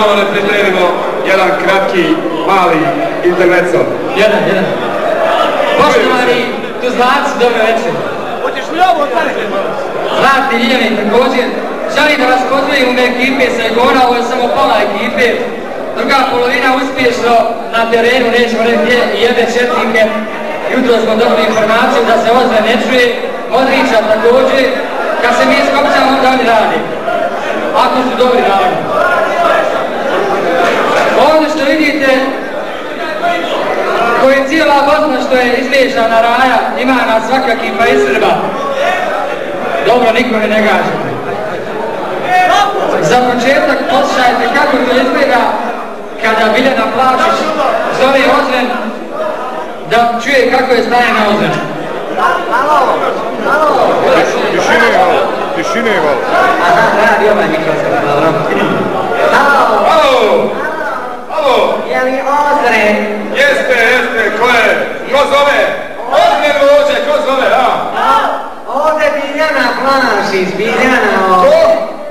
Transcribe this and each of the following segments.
malo ne pripremimo jedan kratki, mali internetzon. Jedan, jedan. Poštovani, tu znaci, dobro večer. Hoćeš mi ovo otvariti? Zlatni Ljeni također. Želim da vas pozdravim u ekipe sa Egona, ovo je samo pola ekipe. Druga polovina uspješno na terenu, nećemo reći gdje, jebe četnike. Jutro smo dobili informaciju da se ozve ne čuje, Modrića također. Kad se mi skopćamo, onda oni radi. Ako su dobri radi. Ovdje što vidite, koji je cijela Bosna što je izvješana raja, ima nas svakaki pa i. Dobro, niko ne negaže. Za početak poslušajte kako to izgleda kada Biljana Plavšić zove Ozren da čuje kako je stanje na Ozren. Halo, halo. Tišine je malo, tišine je malo. Aha, radi ovaj mikrofon, dobro. Halo. Alo! Je li Ozren? Jeste, jeste, ko je? Ko zove? Ozmjer vođe, ko zove, a? Ovdje Biljana Plašić, Biljana ovdje. Ko?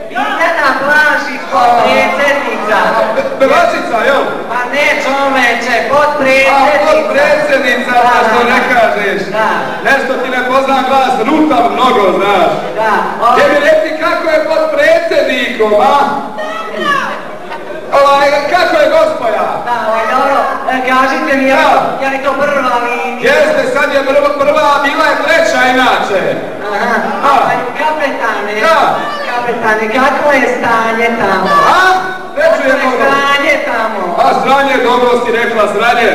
Biljana Plašić, potpredsjednica. Bevačica, jel? Pa ne čoveče, A, potpredsjednica. potpredsjednica, pa što ne kažeš. Da. Nešto ti ne poznam glas, rutam mnogo, znaš. Da, Gdje mi reci kako je potpredsjednikom, a? Ovaj, kako je gospoja? Da, ovaj, dobro, e, je li, Da. je li to prva linija? Jeste, sad je prva, prva, a bila je treća inače. Aha, ovaj, kapetane, Da. kapetane, kako je stanje tamo? A? Ne čujem je ono. stanje tamo? A zranje, dobro si rekla, zranje.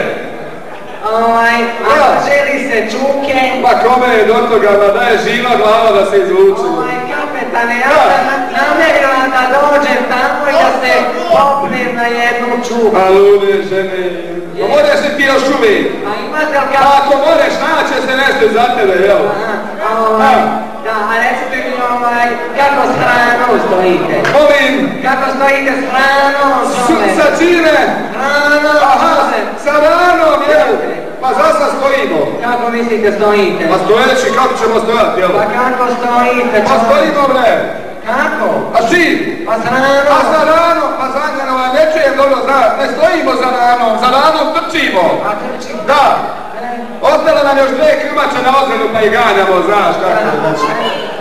Ovaj, Da. a želi se čuke? Pa kome je do toga da daje živa glava da se izvuče? Ovaj, kapetane, ja Da. sam namjerila da dođem tamo i da se popnem na jednu čuku. A lude žene. Pa moraš li ti još uvijek? A imate li Pa kako? ako moraš, naće se nešto za tebe, jel? Aha, ovaj, da, a recite mi ovaj, kako s hranom stojite? Molim, Kako stojite s hranom? s- čoveče? sa čime? Hranom, Aha, sa ranom, jel? Pa zasa stojimo. Kako mislite stojite? Pa stojeći, kako ćemo stojati, jel? Pa kako stojite? Pa čoveče? stojimo, bre. Kako? A čim? Pa s hranom? Pa za ranom, pa za njenova, ne čujem dobro, zna, ne stojimo za ranom, za ranom trčimo. Pa trči. Da, ostale nam još dve krmače na ozredu pa i ganjamo, znaš kako.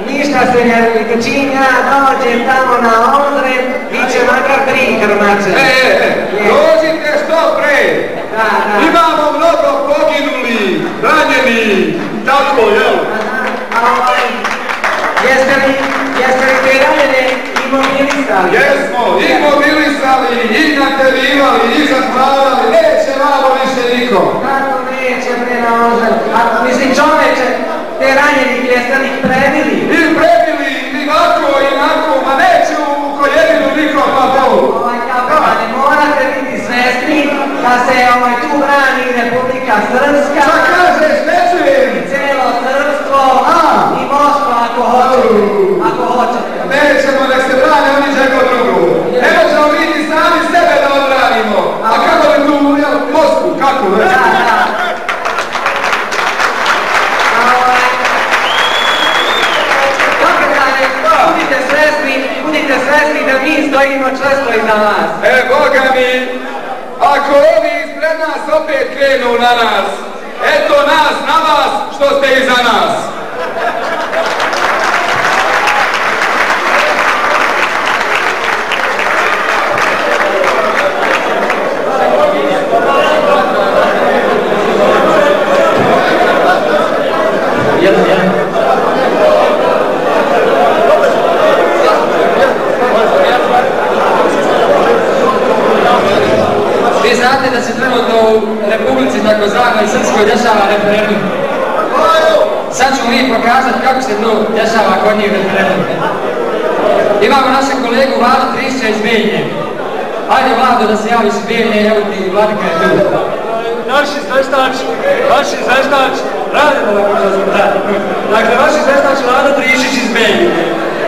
Ništa se ne vidite, čim ja dođem tamo na odred, bit će makar tri krmače. E, e, e, dođite što pre. Da, da. Imamo mnogo poginuli, ranjeni, tako, jel? A ovaj, jeste li, imobilisali? Jesmo, i mobilisali, i naterivali, i zatvarali, neće vamo više niko. Kako neće bre na odred? A mislim čoveče, te ranjeni ih prebili? I prebili, i ovako, i onako, ma neće u koljeninu niko, pa to. Ovaj kapitane, morate biti svesni da se ovaj tu brani Republika Srpska. Šta kažeš, ne čujem? Cijelo srpstvo A. i Moskva ako. Ako hoćete. Nećemo nek se brane oni čego drugo. Ne možemo mi ni sami sebe da odbranimo. A kako li tu, jel, Ne? Ovaj, Kapitane, budite svesni, budite svesni da mi stojimo čvrsto iza vas. E, Boga mi, ako ovi ispred nas opet krenu na nas, eto nas na vas što ste iza nas. Jedan, jedan. Vi znate da se trenutno u Republici takozvanoj Srpskoj dešava referendum. Sad ćemo mi pokazati kako se to dešava kod njih referendum. Imamo našeg kolegu Vladu Trišća iz Bijeljnje. Hajde Vlado da se javiš iz Bijeljnje, evo ti Vladika je tu. Naši zveštač, vaši zveštač, radimo na možemo da. Dakle, vaši zveštač Vlada Trišić iz Beljine.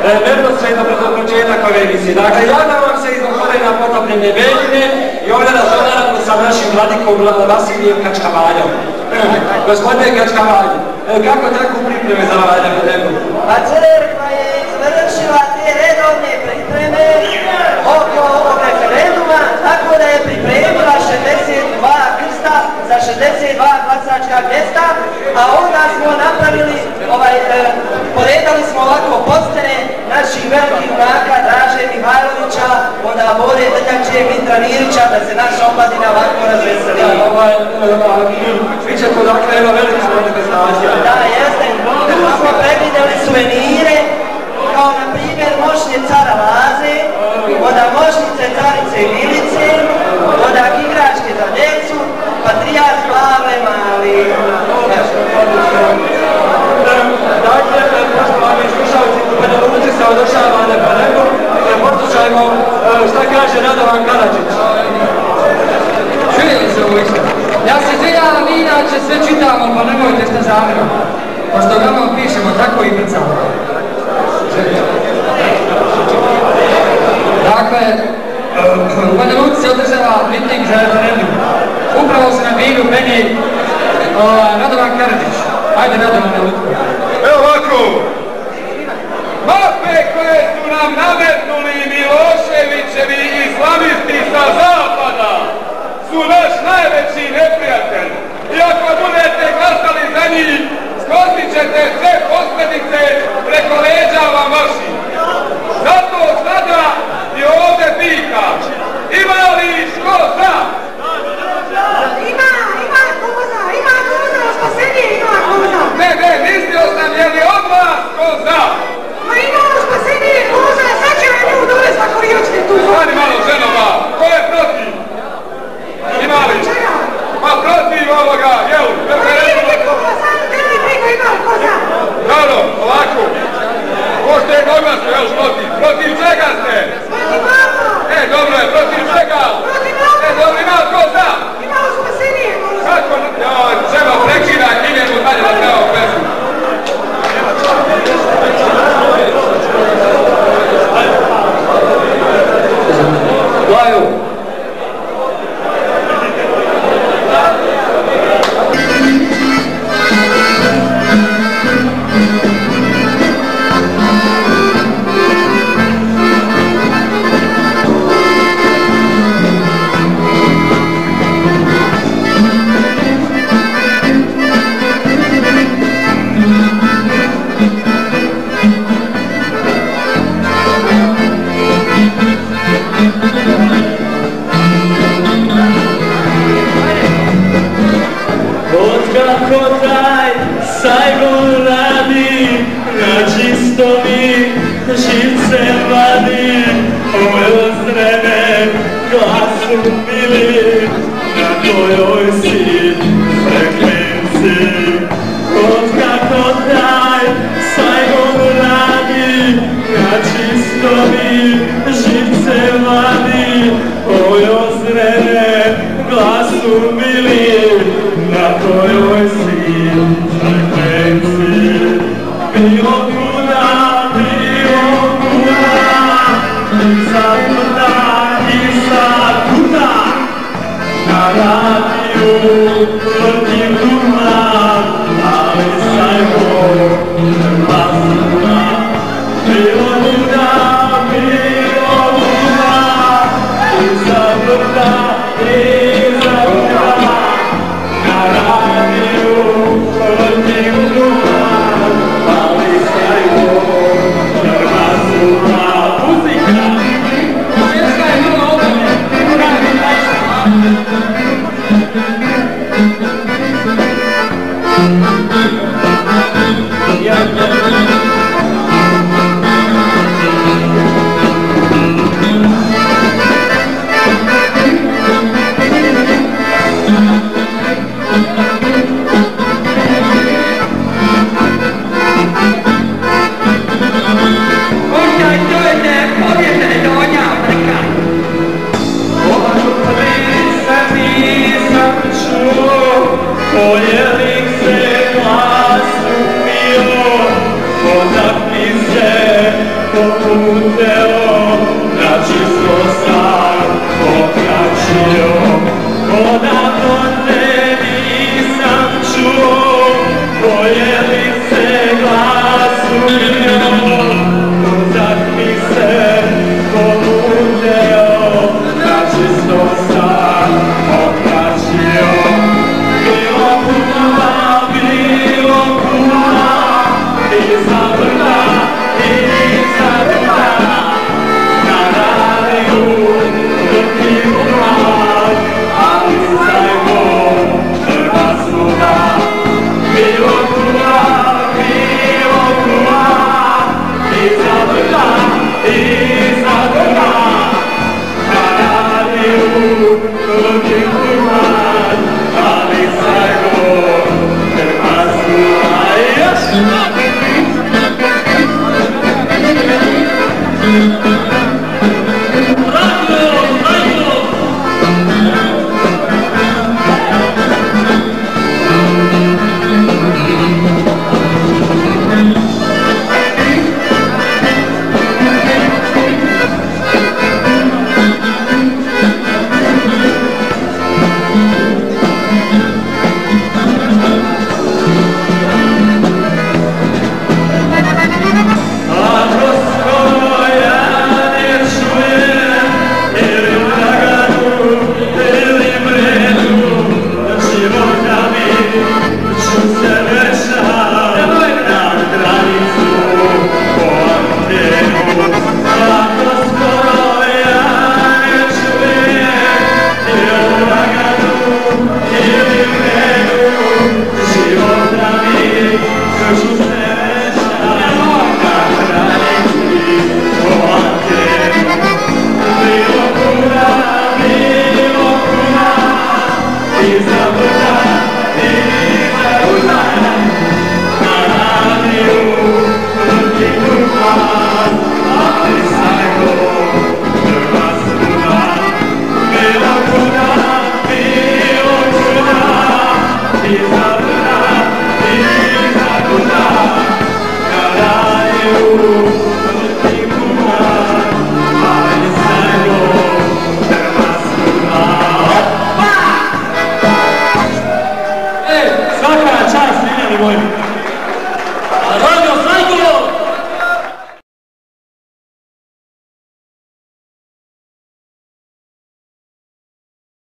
E, neposredno pred početak ove emisije. Dakle, javljam vam se iz Ohodena potopljene Beljine i ovdje razgovaramo sa našim vladikom Vasilijem Kačkavaljom. Gospodine Kačkavalj, e, kako tako pripreme za ovaj referendum? Pa crkva je izvršila te redovne pripreme Vlahovića, onda Bore Trljačijeg Mitra Travirića, da se naša opadina ovako razveseli. Da, ovo je, to ćete odakle, ima veliko svoje gazdanje. Da, jeste, tu smo predvideli Ja se zvijala, mi inače sve čitamo, pa nemojte što zavrlo. Pošto ga vam pišemo, tako i pricamo. Dakle, u Paneluci se održava mitnik za referendum. Upravo se na bilju meni ovaj, Radovan Karadžić. Ajde, Radovan, na lutku. Evo ovako! Mafija! Yaşın sevmedim, özlemem, yasın bir you.